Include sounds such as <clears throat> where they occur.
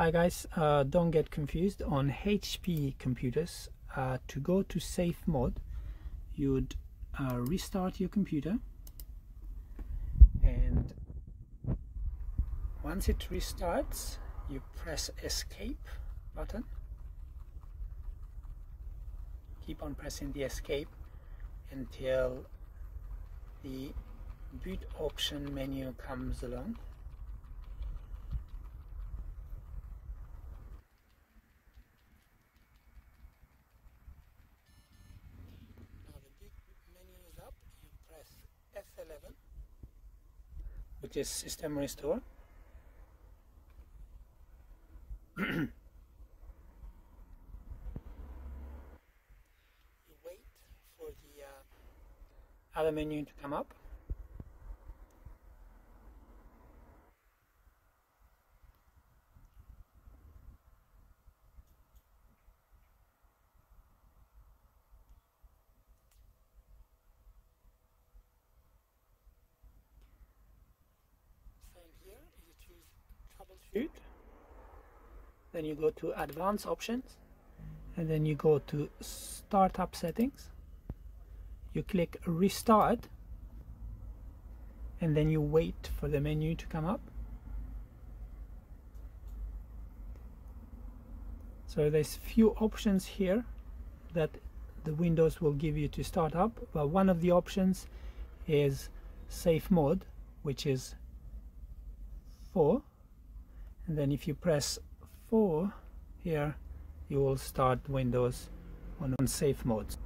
Hi guys, uh, don't get confused. On HP computers uh, to go to safe mode you'd uh, restart your computer. And once it restarts you press escape button. Keep on pressing the escape until the boot option menu comes along F11 which is system restore. <clears throat> You wait for the uh, other menu to come up troubleshoot. Then you go to advanced options. And then you go to startup settings. You click restart. And then you wait for the menu to come up. So there's few options here that the Windows will give you to start up. But one of the options is safe mode which is 4 and then if you press 4 here you will start Windows on safe modes